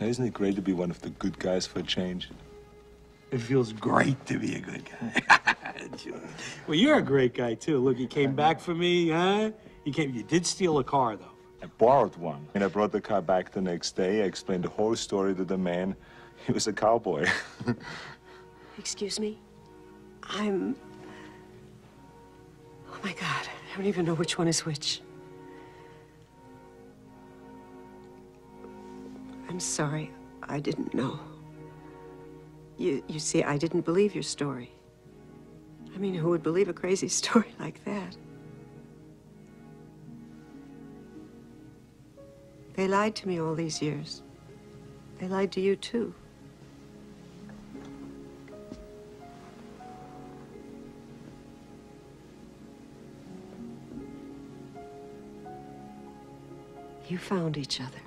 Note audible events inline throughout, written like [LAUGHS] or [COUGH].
Now, isn't it great to be one of the good guys for a change? It feels great to be a good guy. [LAUGHS] well, you're a great guy too. Look, you came back for me, huh? You came. You did steal a car, though. I borrowed one, and I brought the car back the next day. I explained the whole story to the man. He was a cowboy. [LAUGHS] Excuse me? I'm. Oh my God, I don't even know which one is which. I'm sorry. I didn't know. You, you see, I didn't believe your story. I mean, who would believe a crazy [LAUGHS] story like that? They lied to me all these years. They lied to you, too. You found each other.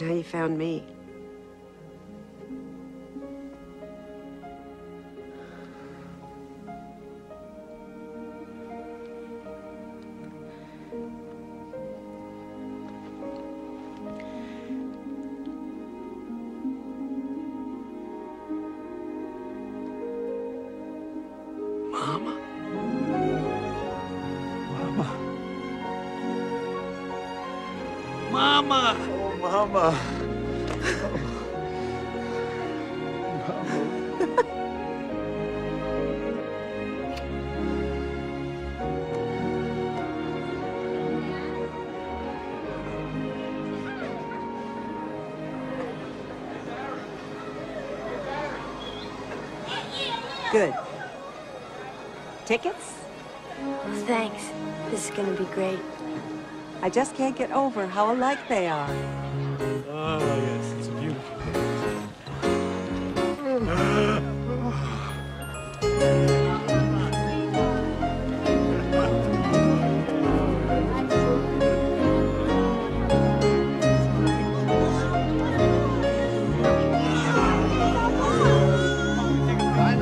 Now you found me. Mama. Mama. Mama. Good. Tickets? Oh, thanks. This is gonna be great. I just can't get over how alike they are.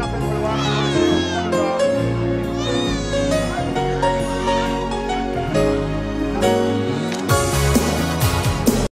up and we'll